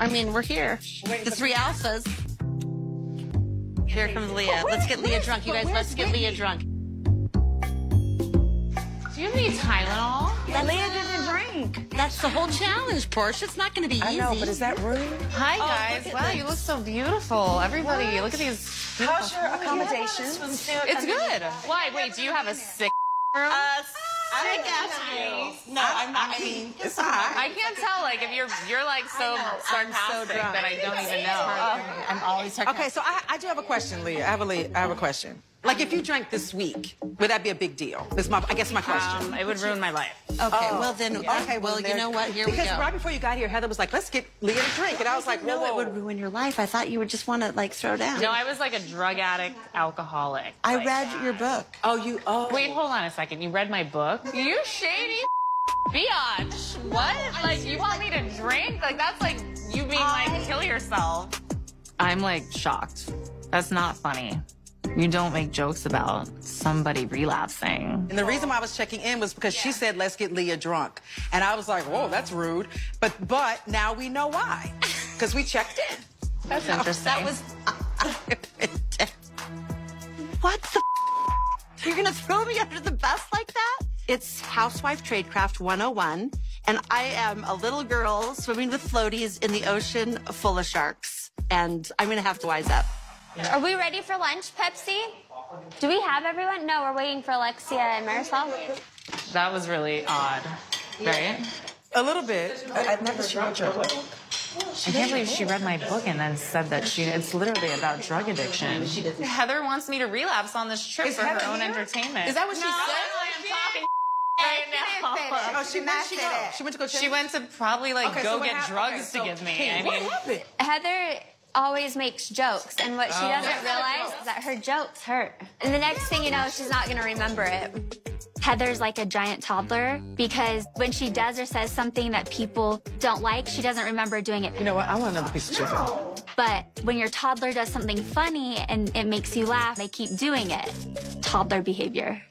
I mean, we're here. The three alphas. Here comes Leah. Let's get Leah drunk. You guys, let's get Leah drunk. Do you have any Tylenol? Leah didn't drink. That's the whole challenge, Porsha. It's not going to be easy. I know, but is that rude? Hi Oh, guys. wow, this. you look so beautiful. Everybody, look at these. How's your accommodation? It's good. Why? Wait, do you have a sick room? Uh, sick ass girls. No, I'm not. I mean, It's all right. I can't tell. Like if you're you're like so sarcastic drunk. that I don't even know. I'm always sarcastic. Okay, so I, I do have a question, Leah. I have a, Le- I have a question. Like, if you drank this week, would that be a big deal? Is my, I guess my question. Um, it would ruin my life. Okay, well then, okay, well, you know what? Here we go. because right before you got here, Heather was like, "Let's get Leah a drink," and I was like, no, it would ruin your life. I thought you would just want to like throw down. No, I was like a drug addict, alcoholic. I Like, read your book. Oh, you. Oh, Wait, hold on a second. You read my book? You shady biatch. What? Like you want me to drink? Like that's like you mean like kill yourself. I'm like shocked. That's not funny. You don't make jokes about somebody relapsing. And the reason why I was checking in was because she said, "Let's get Leah drunk," and I was like, "Whoa, that's rude." But but now we know why, because we checked in. That's interesting. That was. what the? You're gonna throw me under the bus like that? It's Housewife Tradecraft 101, and I am a little girl swimming with floaties in the ocean full of sharks, and I'm gonna have to wise up. Are we ready for lunch, Pepsi? Do we have everyone? No, we're waiting for Alexia and Marysol. that was really odd, right? A little bit. I, I've never seen your book. I can't believe she read my book and then said that she it's literally about drug addiction. Heather wants me to relapse on this trip Is for her own here? entertainment. Is that what she no, said? I am talking right now. Oh, she went. She, go? she went to go check. She went to probably like Okay, go so get hap- drugs okay, to give me. hey, I what mean, happened? Heather always makes jokes, and what she oh. doesn't realize is that her jokes hurt. And the next thing you know, she's not going to remember it. Heather's like a giant toddler because when she does or says something that people don't like, she doesn't remember doing it. You know what? I want another piece of chicken. But when your toddler does something funny and it makes you laugh, they keep doing it. Toddler behavior.